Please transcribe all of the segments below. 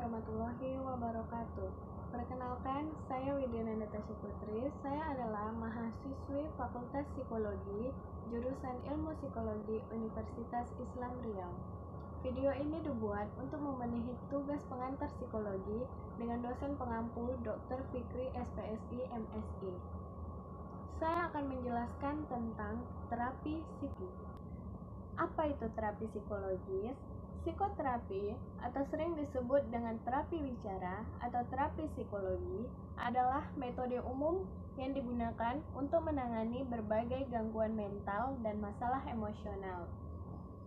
warahmatullahi wabarakatuh. Perkenalkan, saya Widiana Natasha Putri. Saya adalah mahasiswi Fakultas Psikologi, jurusan Ilmu Psikologi Universitas Islam Riau. Video ini dibuat untuk memenuhi tugas pengantar psikologi dengan dosen pengampu Dr. Fikri SPSI MSI. Saya akan menjelaskan tentang terapi psikologi. Apa itu terapi psikologis? Psikoterapi atau sering disebut dengan terapi bicara atau terapi psikologi adalah metode umum yang digunakan untuk menangani berbagai gangguan mental dan masalah emosional.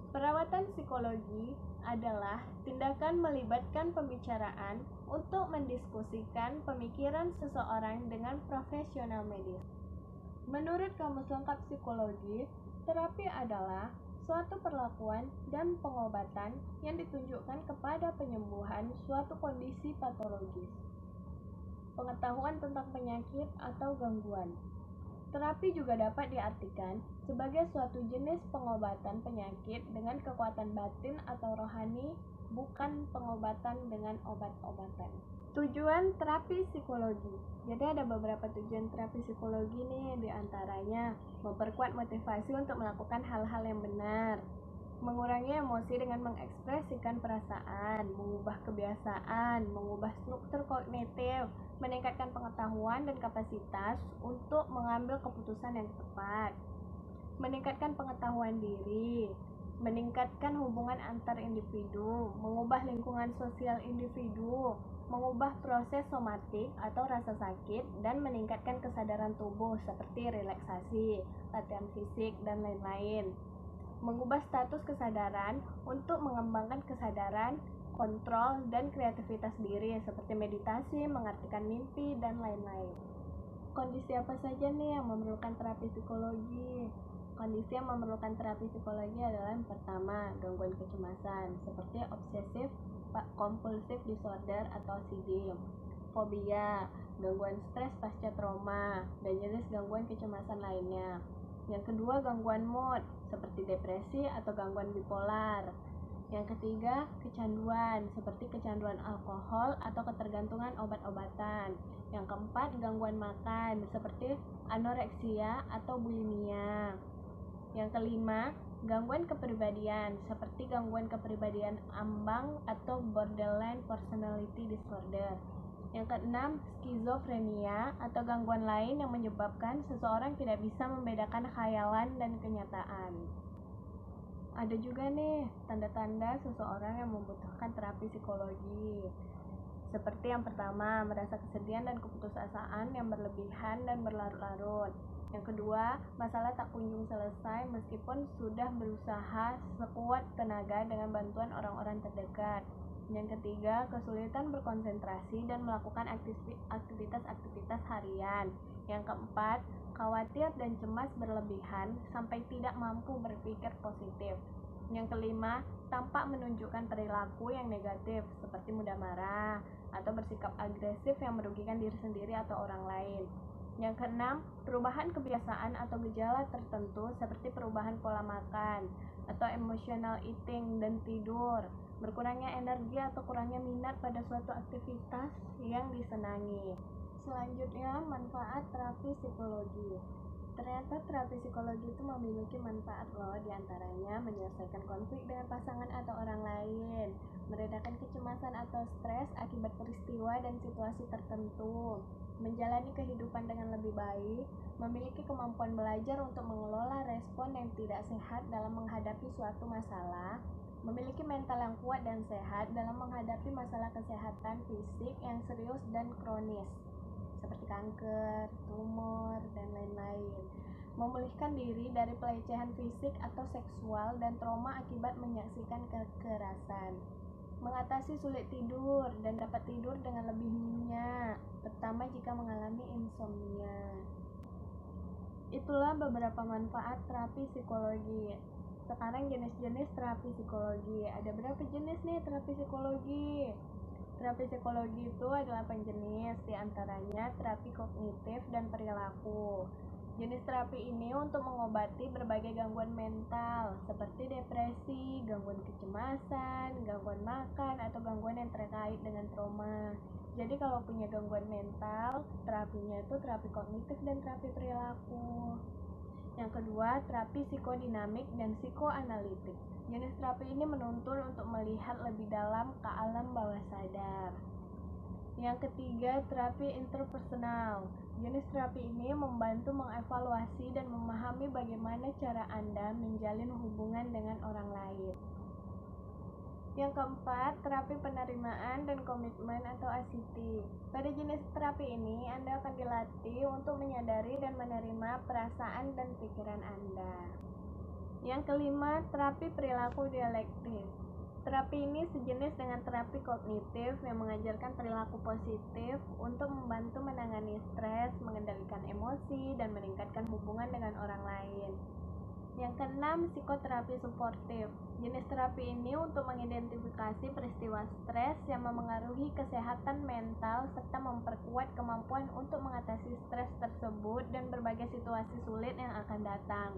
Perawatan psikologi adalah tindakan melibatkan pembicaraan untuk mendiskusikan pemikiran seseorang dengan profesional medis. Menurut Kamus Lengkap Psikologi, terapi adalah suatu perlakuan dan pengobatan yang ditunjukkan kepada penyembuhan suatu kondisi patologis. Pengetahuan tentang penyakit atau gangguan. Terapi juga dapat diartikan sebagai suatu jenis pengobatan penyakit dengan kekuatan batin atau rohani, bukan pengobatan dengan obat-obatan. Tujuan terapi psikologi. Jadi ada beberapa tujuan terapi psikologi nih di antaranya memperkuat motivasi untuk melakukan hal-hal yang benar, mengurangi emosi dengan mengekspresikan perasaan, mengubah kebiasaan, mengubah struktur kognitif, meningkatkan pengetahuan dan kapasitas untuk mengambil keputusan yang tepat, meningkatkan pengetahuan diri, meningkatkan hubungan antar individu, mengubah lingkungan sosial individu, mengubah proses somatik atau rasa sakit dan meningkatkan kesadaran tubuh seperti relaksasi, latihan fisik, dan lain-lain. Mengubah status kesadaran untuk mengembangkan kesadaran, kontrol, dan kreativitas diri seperti meditasi, mengartikan mimpi, dan lain-lain. Kondisi apa saja nih yang memerlukan terapi psikologi? Kondisi yang memerlukan terapi psikologi adalah yang pertama, gangguan kecemasan seperti obsesif kompulsif disorder atau OCD, fobia, gangguan stres pasca trauma, dan jenis gangguan kecemasan lainnya. Yang kedua, gangguan mood seperti depresi atau gangguan bipolar. Yang ketiga, kecanduan seperti kecanduan alkohol atau ketergantungan obat-obatan. Yang keempat, gangguan makan seperti anoreksia atau bulimia. Yang kelima, gangguan kepribadian seperti gangguan kepribadian ambang atau borderline personality disorder. Yang keenam, skizofrenia atau gangguan lain yang menyebabkan seseorang tidak bisa membedakan khayalan dan kenyataan. Ada juga nih tanda-tanda seseorang yang membutuhkan terapi psikologi. Seperti yang pertama, merasa kesedihan dan keputusasaan yang berlebihan dan berlarut-larut. Yang kedua, masalah tak kunjung selesai meskipun sudah berusaha sekuat tenaga dengan bantuan orang-orang terdekat. Yang ketiga, kesulitan berkonsentrasi dan melakukan aktivitas-aktivitas harian. Yang keempat, khawatir dan cemas berlebihan sampai tidak mampu berpikir positif. Yang kelima, tampak menunjukkan perilaku yang negatif seperti mudah marah atau bersikap agresif yang merugikan diri sendiri atau orang lain. Yang keenam, perubahan kebiasaan atau gejala tertentu seperti perubahan pola makan atau emotional eating dan tidur, berkurangnya energi atau kurangnya minat pada suatu aktivitas yang disenangi. Selanjutnya, manfaat terapi psikologi. Ternyata terapi psikologi itu memiliki manfaat loh di antaranya menyelesaikan konflik dengan pasangan atau orang lain, meredakan kecemasan atau stres akibat peristiwa dan situasi tertentu, menjalani kehidupan dengan lebih baik, memiliki kemampuan belajar untuk mengelola respon yang tidak sehat dalam menghadapi suatu masalah, memiliki mental yang kuat dan sehat dalam menghadapi masalah kesehatan fisik yang serius dan kronis, seperti kanker, tumor, dan lain-lain. Memulihkan diri dari pelecehan fisik atau seksual dan trauma akibat menyaksikan kekerasan mengatasi sulit tidur dan dapat tidur dengan lebih nyenyak, terutama jika mengalami insomnia. Itulah beberapa manfaat terapi psikologi. Sekarang jenis-jenis terapi psikologi. Ada berapa jenis nih terapi psikologi? Terapi psikologi itu ada 8 jenis, di antaranya terapi kognitif dan perilaku. Jenis terapi ini untuk mengobati berbagai gangguan mental seperti depresi, gangguan kecemasan, gangguan makan, atau gangguan yang terkait dengan trauma. Jadi kalau punya gangguan mental, terapinya itu terapi kognitif dan terapi perilaku. Yang kedua, terapi psikodinamik dan psikoanalitik. Jenis terapi ini menuntun untuk melihat lebih dalam ke alam bawah sadar. Yang ketiga, terapi interpersonal. Jenis terapi ini membantu mengevaluasi dan memahami bagaimana cara Anda menjalin hubungan dengan orang lain. Yang keempat, terapi penerimaan dan komitmen atau ACT. Pada jenis terapi ini, Anda akan dilatih untuk menyadari dan menerima perasaan dan pikiran Anda. Yang kelima, terapi perilaku dialektis. Terapi ini sejenis dengan terapi kognitif yang mengajarkan perilaku positif untuk membantu menangani stres, mengendalikan emosi, dan meningkatkan hubungan dengan orang lain. Yang keenam, psikoterapi suportif. Jenis terapi ini untuk mengidentifikasi peristiwa stres yang memengaruhi kesehatan mental serta memperkuat kemampuan untuk mengatasi stres tersebut dan berbagai situasi sulit yang akan datang.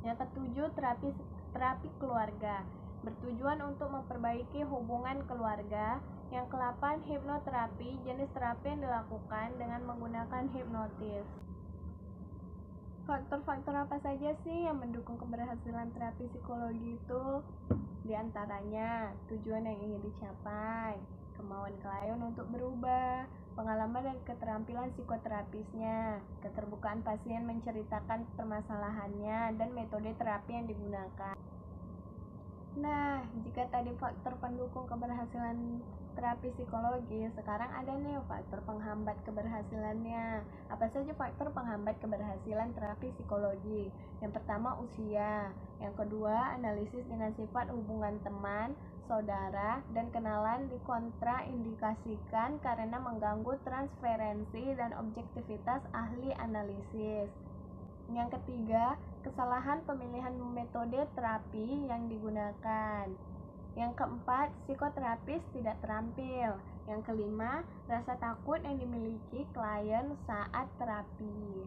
Yang ketujuh, terapi terapi keluarga bertujuan untuk memperbaiki hubungan keluarga. Yang kelapan, hipnoterapi, jenis terapi yang dilakukan dengan menggunakan hipnotis. Faktor-faktor apa saja sih yang mendukung keberhasilan terapi psikologi itu? Di antaranya, tujuan yang ingin dicapai, kemauan klien untuk berubah, pengalaman dan keterampilan psikoterapisnya, keterbukaan pasien menceritakan permasalahannya, dan metode terapi yang digunakan. Nah, jika tadi faktor pendukung keberhasilan terapi psikologi, sekarang ada nih faktor penghambat keberhasilannya. Apa saja faktor penghambat keberhasilan terapi psikologi? Yang pertama usia, yang kedua analisis dengan sifat hubungan teman, saudara, dan kenalan dikontraindikasikan karena mengganggu transferensi dan objektivitas ahli analisis. Yang ketiga, kesalahan pemilihan metode terapi yang digunakan. Yang keempat, psikoterapis tidak terampil. Yang kelima, rasa takut yang dimiliki klien saat terapi.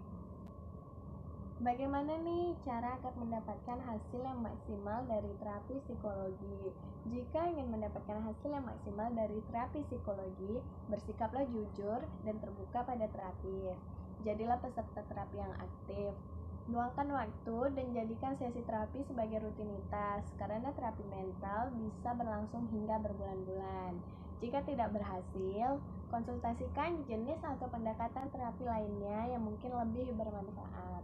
Bagaimana nih cara agar mendapatkan hasil yang maksimal dari terapi psikologi? Jika ingin mendapatkan hasil yang maksimal dari terapi psikologi, bersikaplah jujur dan terbuka pada terapis. Jadilah peserta terapi yang aktif. Luangkan waktu dan jadikan sesi terapi sebagai rutinitas, karena terapi mental bisa berlangsung hingga berbulan-bulan. Jika tidak berhasil, konsultasikan jenis atau pendekatan terapi lainnya yang mungkin lebih bermanfaat.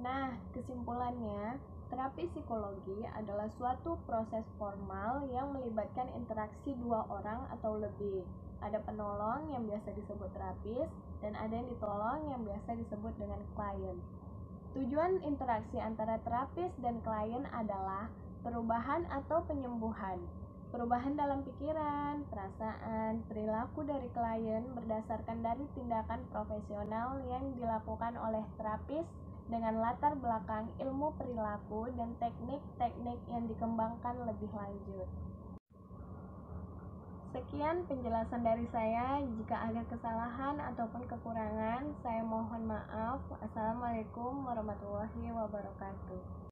Nah, kesimpulannya, terapi psikologi adalah suatu proses formal yang melibatkan interaksi dua orang atau lebih ada penolong yang biasa disebut terapis, dan ada yang ditolong yang biasa disebut dengan klien. Tujuan interaksi antara terapis dan klien adalah perubahan atau penyembuhan. Perubahan dalam pikiran, perasaan, perilaku dari klien berdasarkan dari tindakan profesional yang dilakukan oleh terapis dengan latar belakang ilmu perilaku dan teknik-teknik yang dikembangkan lebih lanjut. Sekian penjelasan dari saya. Jika ada kesalahan ataupun kekurangan, saya mohon maaf. Assalamualaikum warahmatullahi wabarakatuh.